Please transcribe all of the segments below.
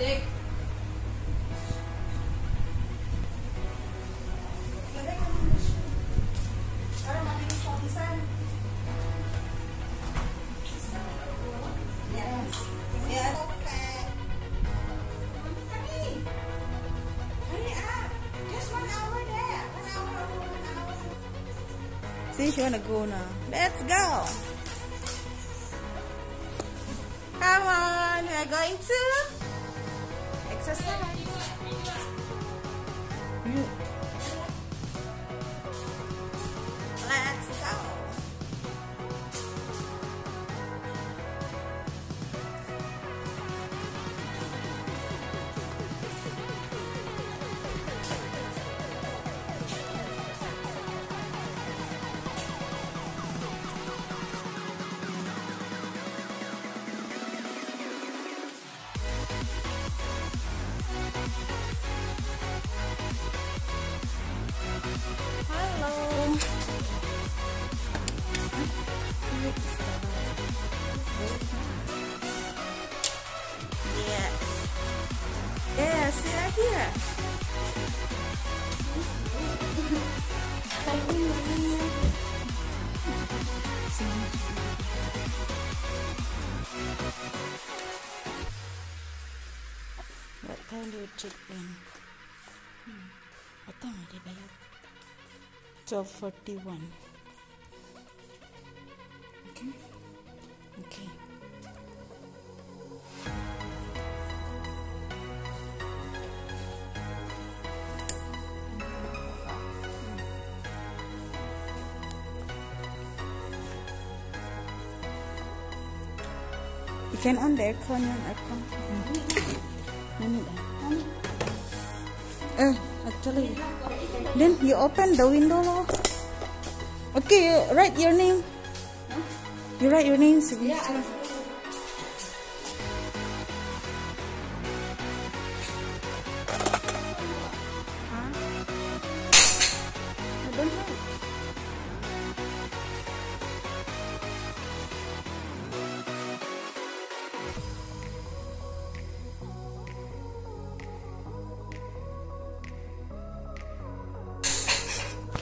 Stick. See, she wanna go now. Let's go. Come on, we are going to Entonces, Hello. Yes. Here. What time do you? Hmm. What are they bayar? 1241. Okay. Okay. You can on the aircon yung aircon. Dah? Eh, actually. Then you open the window lor. Okay, write your name. You write your name signature. Huh?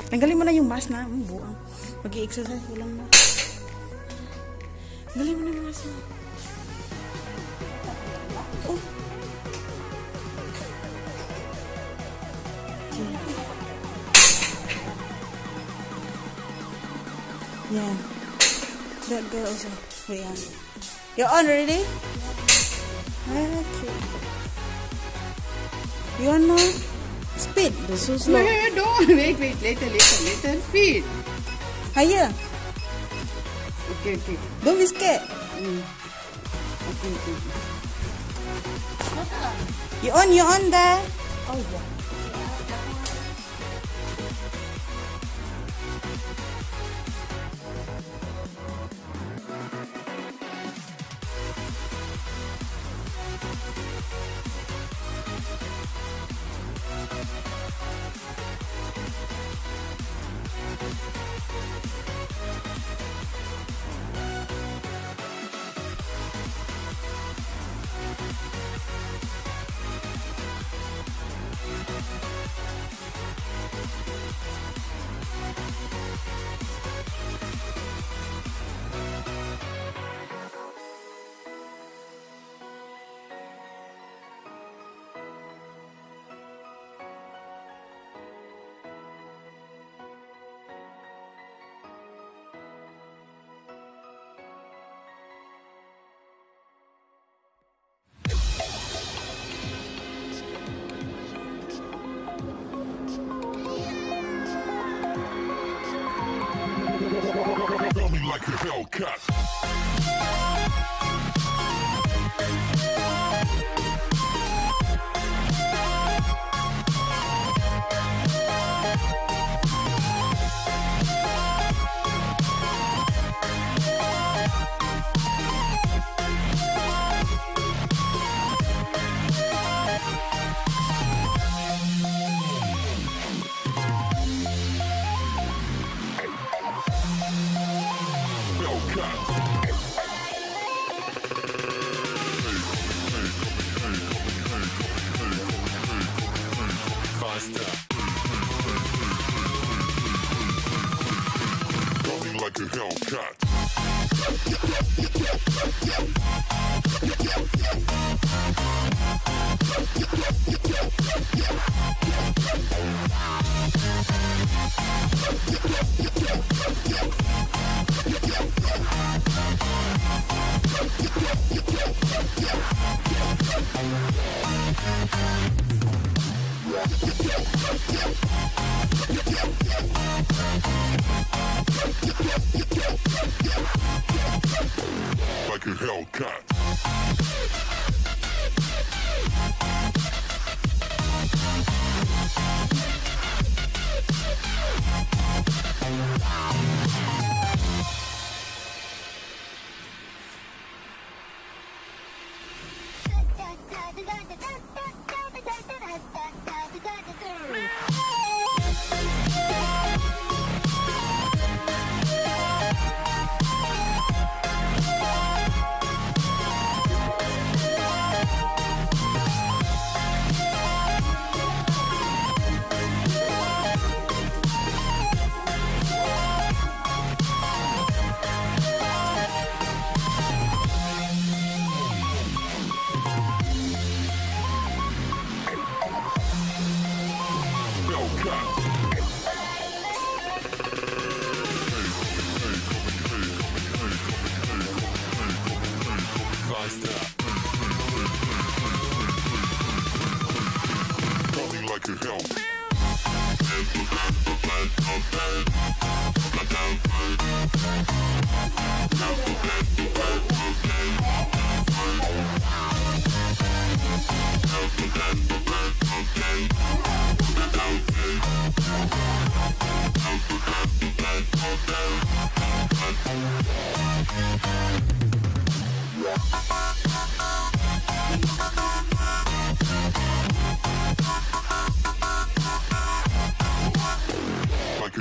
Tanggalin mo na yung mask na. Mm, buang. Mag-i-exercise ko lang na. Tanggalin mo na yung mask na. Oh. Yan. That girl also. Wait. You're on already? Okay. You want more? Speed. This so slow. Wait, don't. Wait, wait. Later, later, later. Speed. Higher. Okay, okay. Don't be scared. Mm. Okay, okay. You on, you on there. Oh, yeah. Like a Hellcat. Hellcat. Like a Hellcat. Hellcat.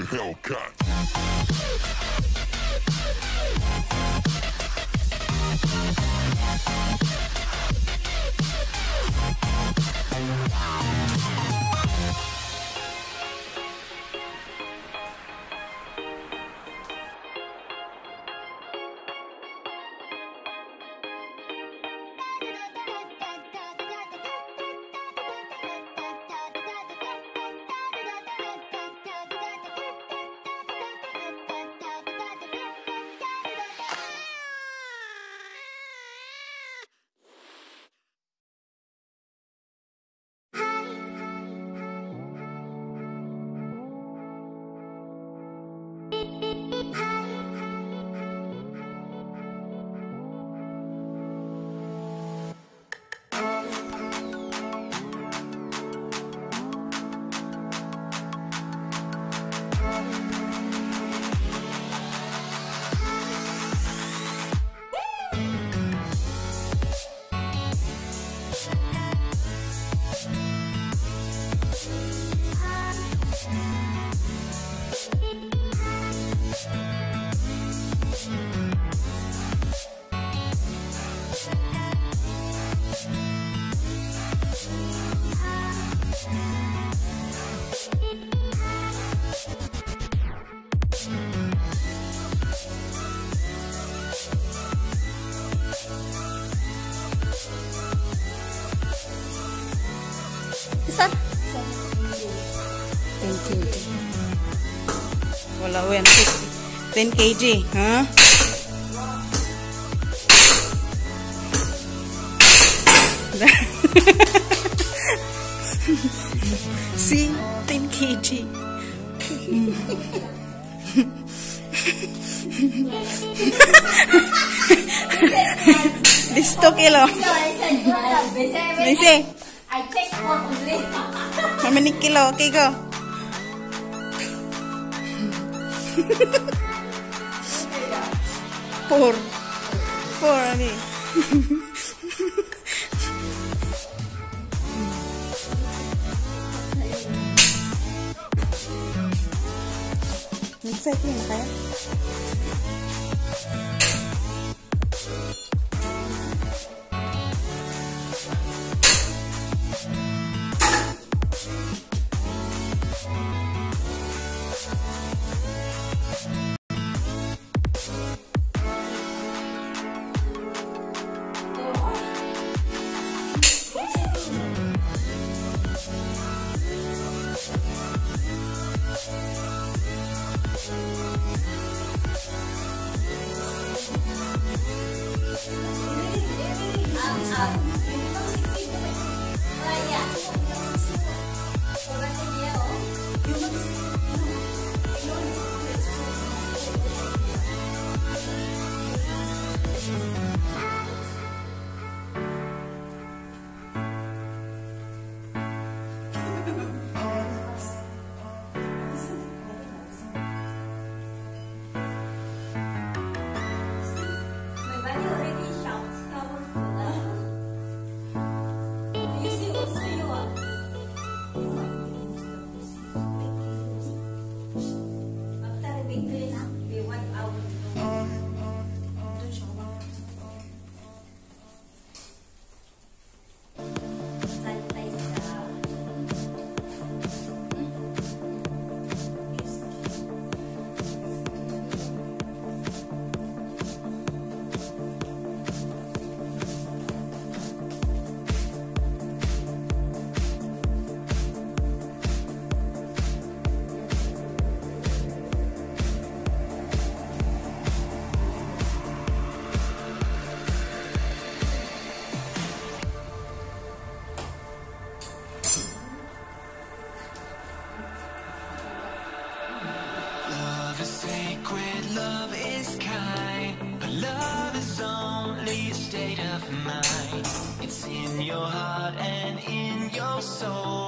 Hellcat. Isa? 10 kg. Wala, when 10 kg, ha? See, 10 kg. Listo kilo. They how many kilo? Okay, go. Four. Four, ani. Exciting na kaya? love is kind, but love is only a state of mind. It's in your heart and in your soul.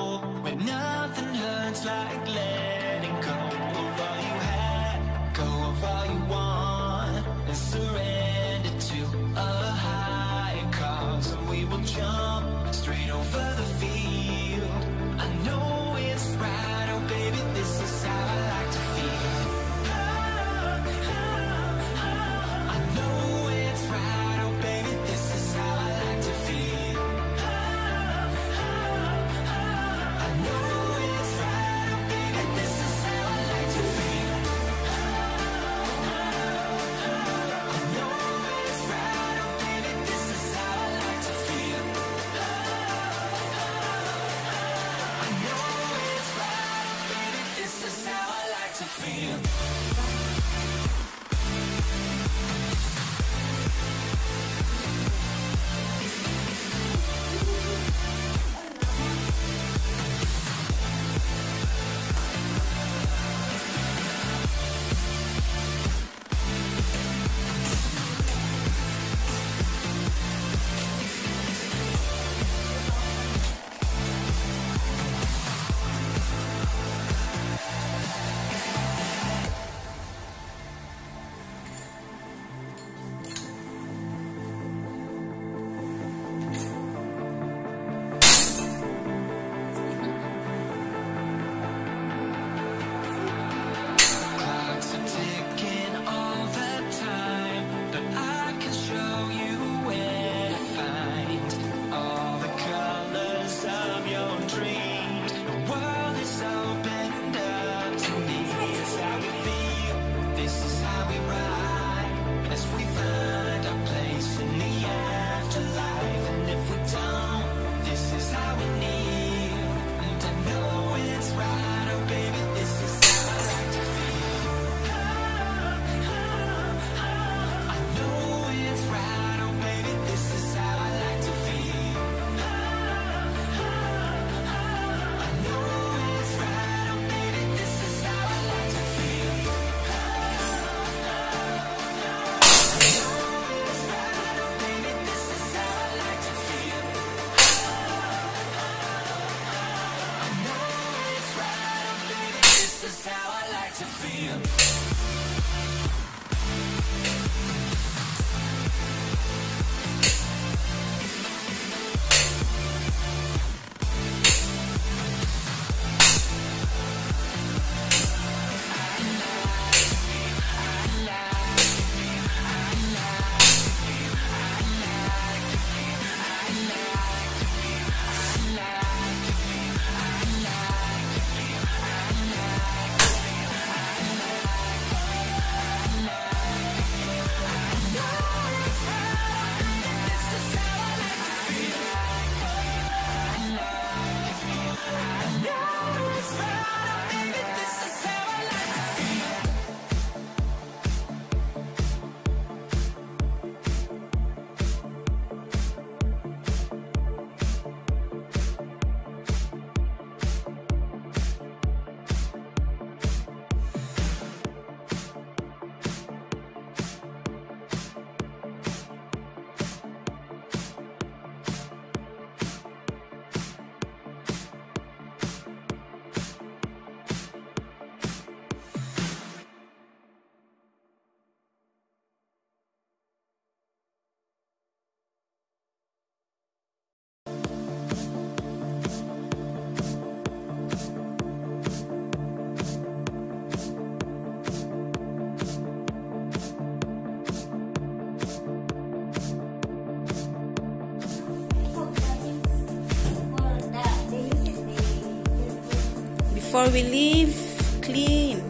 for we leave, clean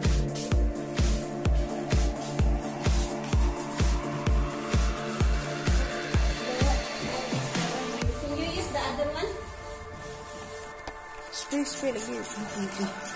Can you use the other one? Spray, spray again.